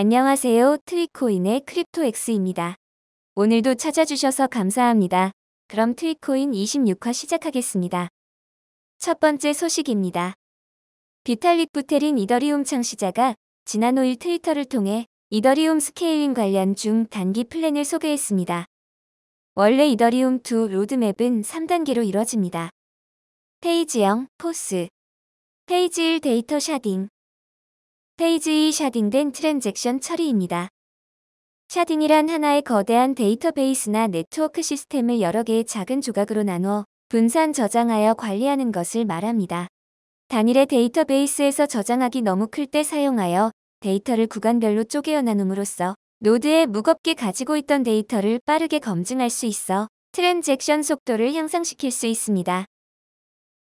안녕하세요. 트윗코인의 크립토엑스입니다. 오늘도 찾아주셔서 감사합니다. 그럼 트윗코인 26화 시작하겠습니다. 첫 번째 소식입니다. 비탈릭 부테린 이더리움 창시자가 지난 5일 트위터를 통해 이더리움 scaling 관련 중 단기 플랜을 소개했습니다. 원래 이더리움 2 로드맵은 3단계로 이뤄집니다. Phase 0, 포스 Phase 1 데이터 sharding Phase 2 sharding된 transaction 처리입니다. sharding이란 하나의 거대한 데이터베이스나 네트워크 시스템을 여러 개의 작은 조각으로 나누어 분산 저장하여 관리하는 것을 말합니다. 단일의 데이터베이스에서 저장하기 너무 클 때 사용하여 데이터를 구간별로 쪼개어 나눔으로써 노드에 무겁게 가지고 있던 데이터를 빠르게 검증할 수 있어 transaction 속도를 향상시킬 수 있습니다.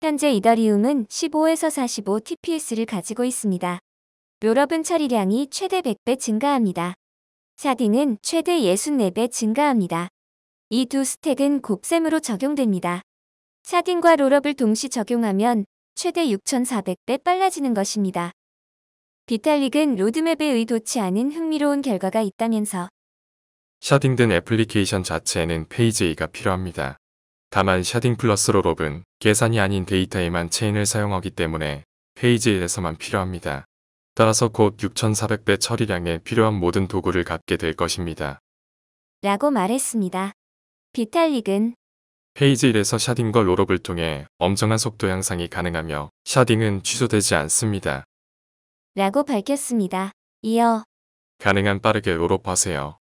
현재 이더리움은 15에서 45 TPS를 가지고 있습니다. rollup은 처리량이 최대 100배 증가합니다. sharding은 최대 64배 증가합니다. 이 두 stack은 곱셈으로 적용됩니다. sharding과 rollup을 동시 적용하면 최대 6400배 빨라지는 것입니다. 비탈릭은 로드맵에 의도치 않은 흥미로운 결과가 있다면서 sharding 된 애플리케이션 자체에는 Phase 2가 필요합니다. 다만 sharding 플러스 rollup은 계산이 아닌 데이터에만 체인을 사용하기 때문에 Phase 1에서만 필요합니다. 따라서 곧 6400배 처리량에 필요한 모든 도구를 갖게 될 것입니다. 라고 말했습니다. 비탈릭은 Phase 1에서 sharding과 rollup을 통해 엄청난 속도 향상이 가능하며 sharding은 취소되지 않습니다. 라고 밝혔습니다. 이어 가능한 빠르게 rollup하세요.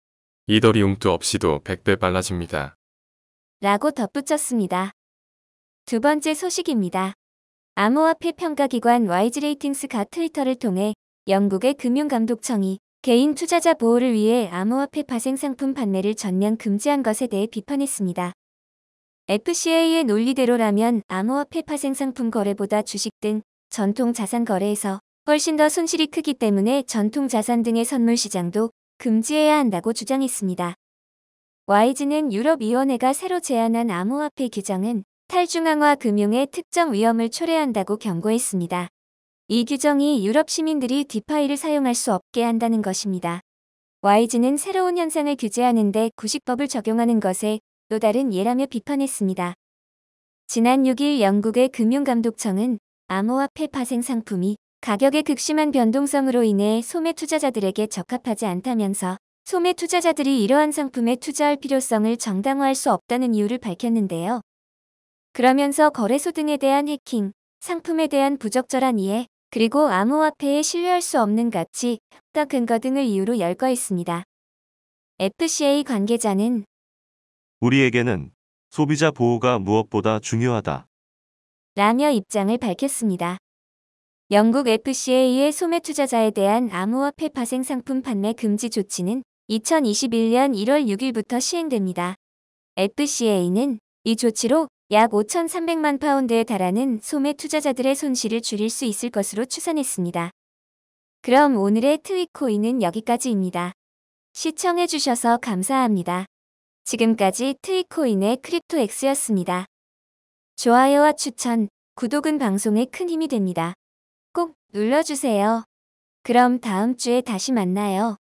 이더리움 2 없이도 100배 빨라집니다. 라고 덧붙였습니다. 두 번째 소식입니다. 암호화폐 평가기관 와이즈레이팅스가 트위터를 통해 영국의 금융감독청이 개인 투자자 보호를 위해 암호화폐 파생 상품 판매를 전면 금지한 것에 대해 비판했습니다. FCA의 논리대로라면 암호화폐 파생 상품 거래보다 주식 등 전통 자산 거래에서 훨씬 더 손실이 크기 때문에 전통 자산 등의 선물 시장도 금지해야 한다고 주장했습니다. 와이즈는 유럽위원회가 새로 제안한 암호화폐 규정은 탈중앙화 금융의 특정 위험을 초래한다고 경고했습니다. 이 규정이 유럽 시민들이 디파이를 사용할 수 없게 한다는 것입니다. 와이즈는 새로운 현상을 규제하는데 구식법을 적용하는 것에 또 다른 예라며 비판했습니다. 지난 6일 영국의 금융감독청은 암호화폐 파생 상품이 가격의 극심한 변동성으로 인해 소매 투자자들에게 적합하지 않다면서 소매 투자자들이 이러한 상품에 투자할 필요성을 정당화할 수 없다는 이유를 밝혔는데요. 그러면서 거래소 등에 대한 해킹, 상품에 대한 부적절한 이해, 그리고 암호화폐에 신뢰할 수 없는 가치, 효과 근거 등을 이유로 열거했습니다. FCA 관계자는 우리에게는 소비자 보호가 무엇보다 중요하다. 라며 입장을 밝혔습니다. 영국 FCA의 소매 투자자에 대한 암호화폐 파생 상품 판매 금지 조치는 2021년 1월 6일부터 시행됩니다. FCA는 이 조치로 약 5,300만 파운드에 달하는 소매 투자자들의 손실을 줄일 수 있을 것으로 추산했습니다. 그럼 오늘의 트위코인은 여기까지입니다. 시청해주셔서 감사합니다. 지금까지 트위코인의 크립토엑스였습니다. 좋아요와 추천, 구독은 방송에 큰 힘이 됩니다. 꼭 눌러주세요. 그럼 다음 주에 다시 만나요.